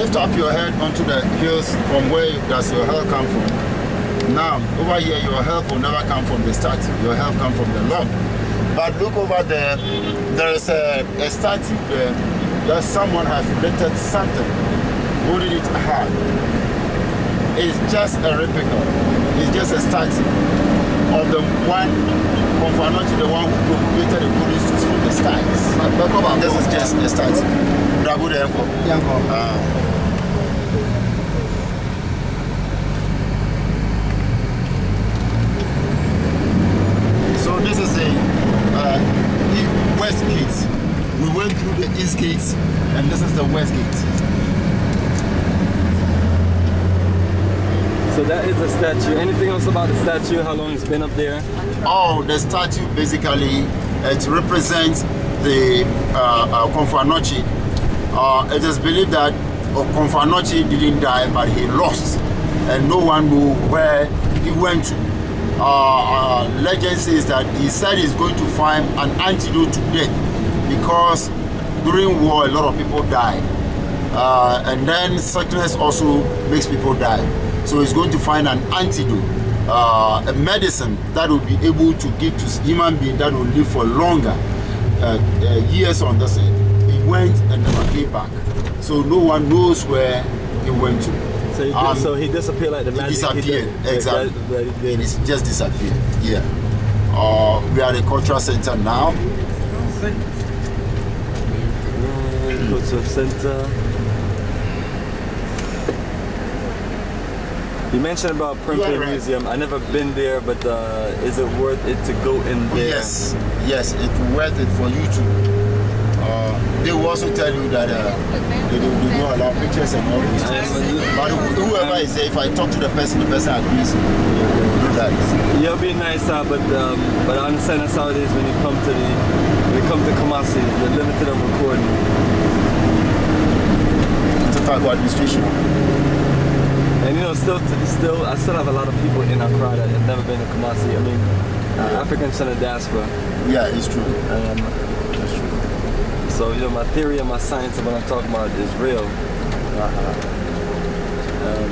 lift up your head onto the hills from where does your help come from. Now, over here, your help will never come from the statue. Your help comes from the Lord. But look over there. There is a, a statue there that someone has lifted something, holding it hard. It's just a replica. It's just a statue of the one, Komfo Anokye, the one who created the golden streets from the skies. This is just a statue. Brabu de Enko. Ah. So this is the uh, west gate. We went through the east gate, and this is the west gate. So that is a statue. Anything else about the statue? How long it's been up there? Oh, the statue basically it represents the uh, uh. Uh, it is believed that uh, Komfo Anokye didn't die, but he lost, and no one knew where he went to. Uh, uh, legend says that he said he's going to find an antidote to death because during war a lot of people died, uh, and then sickness also makes people die. So he's going to find an antidote, uh, a medicine that will be able to give to human being that will live for longer uh, uh, years on this earth. He went and never came back. So no one knows where he went to. So he, Um, so he disappeared like the He magic. disappeared, did- exactly. that- that he just disappeared. Yeah. Uh, we are at the cultural center now. Cultural center. You mentioned about are right. Museum. I never been there, but uh, is it worth it to go in there? Yes, yes, it's worth it for you to. Uh, they will also tell you that uh, they, do, don't allow pictures and all those things. But whoever is there, if I talk to the person, the person agrees. That. Yeah, it'll be nice, uh, but um, but I understand that's how it is when you come to the when you come to Kumasi. You're limited of recording. To talk about administration. And you know, still, still, I still have a lot of people in Accra that have never been to Kumasi. I mean, uh, Africans in the diaspora. Yeah, it's true. Um, That's true. so you know, my theory and my science of what I'm talking about is real. Um,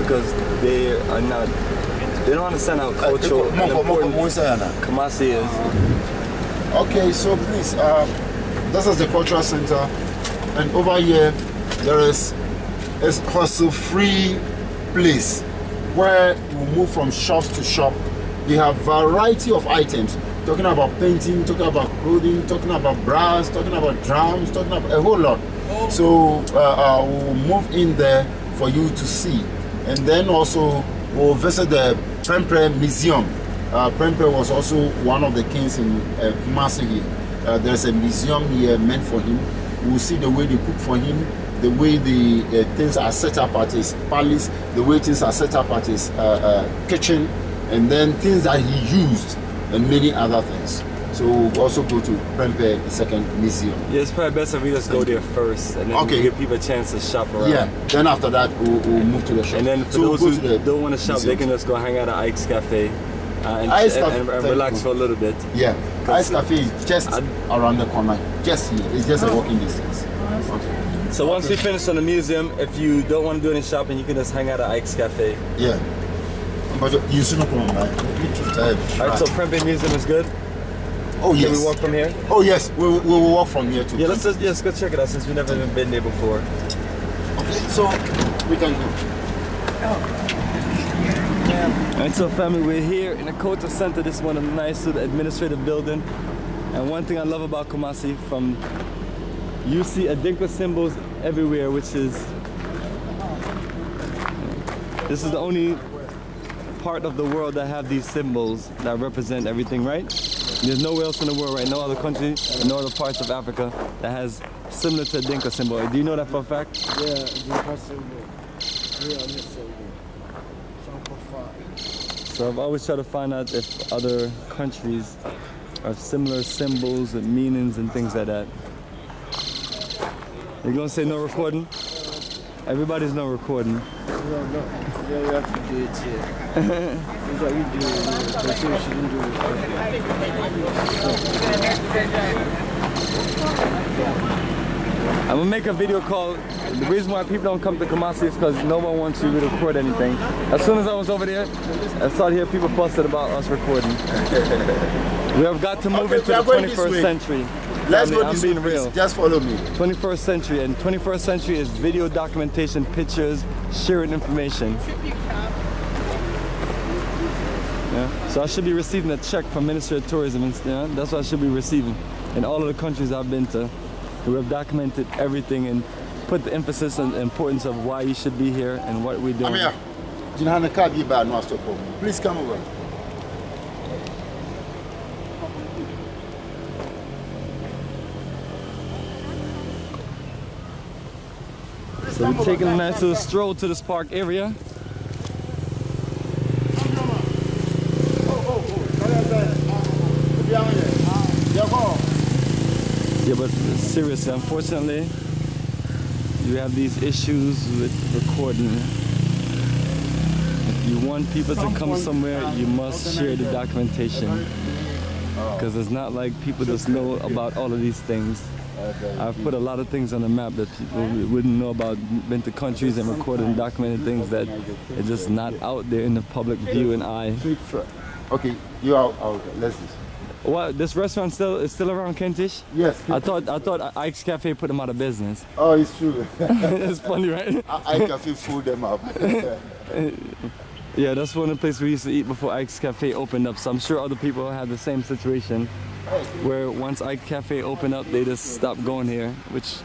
because they are not, they don't understand how cultural and Moko, moko, important mo isa yana. Kumasi is. Okay, so please, um, this is the cultural center, and over here there is a hustle-free place where you move from shops to shop. They have variety of items. Talking about painting, talking about clothing, talking about brass, talking about drums, talking about a whole lot. So uh, uh, we'll move in there for you to see, and then also we'll visit the Prempeh Museum. Uh, was also one of the kings in uh, Kumasi here. Uh, there's a museum here meant for him. We'll see the way they cook for him, the way the uh, things are set up at his palace, the way things are set up at his uh, uh, kitchen, and then things that he used, and many other things. So we'll also go to Prempeh, the second museum. Yeah, it's probably best if we just go there first, and then Okay. give people a chance to shop around. Yeah. Then after that, we'll, we'll move to the shop. And then for so we'll those who the don't want to shop, they can just go hang out at Ike's Cafe uh, and, Ike's and, and, and relax for a little bit. Yeah, Ike's Cafe is just I- around the corner. Just here. It's just a walking distance. Okay. So once we finish on the museum, if you don't want to do any shopping, you can just hang out at Ike's Cafe. Yeah. But you should not come on, right? All right, so Prempeh Museum is good. oh Can yes. we walk from here? Oh yes, we, we will walk from here too. Yeah, let's just yes, go check it out since we've never even been there before. Okay, so we can go. All right, so family, we're here in the Kota Center. This is one of the nice little administrative building. And one thing I love about Kumasi, from you see Adinkra symbols everywhere, which is this is the only part of the world that have these symbols that represent everything, right? There's nowhere else in the world, right? No other country, no other parts of Africa that has similar to Adinkra symbol. Do you know that for a fact? Yeah, the person will. Yeah, listen. So I've always tried to find out if other countries have similar symbols and meanings and things like that. You gonna say no recording? Everybody's no recording. No, no. Yeah, you have to do it here. It's like you do it. They say you shouldn't do it. I'm gonna make a video called the reason why people don't come to Kumasi is because no one wants you to record anything. As soon as I was over there, I started hearing people fussing about us recording. we have got to move Okay, into the are going 21st way. century. Let's I'm, go I'm being real. Just follow me. 21st century and 21st century is video documentation, pictures, sharing information. Yeah. So I should be receiving a check from Ministry of Tourism. And, yeah, that's what I should be receiving in all of the countries I've been to. We have documented everything and put the emphasis on the importance of why you should be here and what we're doing. Amir, Jinhana Kabi Ba no. Please come over. So we're taking a nice little stroll to this park area. Yeah, but seriously, unfortunately, you have these issues with recording. If you want people to come somewhere, you must share the documentation. Because it's not like people just know about all of these things. I've put a lot of things on the map that people wouldn't know about, been to countries and recorded and documented things that are just not out there in the public view and eye. Okay, you are oh, out. Let's do. What, this restaurant still is still around Kentish? Yes. I thought I thought Ike's Cafe put them out of business. Oh, it's true. it's funny, right? I, I can feel fool them up. Yeah, that's one of the places we used to eat before Ike's Cafe opened up. So I'm sure other people had the same situation where once Ike's Cafe opened up, they just stopped going here, which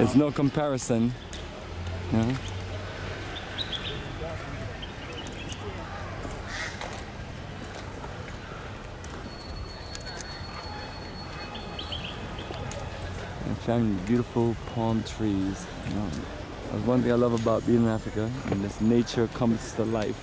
is no comparison. You know? Beautiful palm trees. You know, that's one thing I love about being in Africa, and this nature comes to life.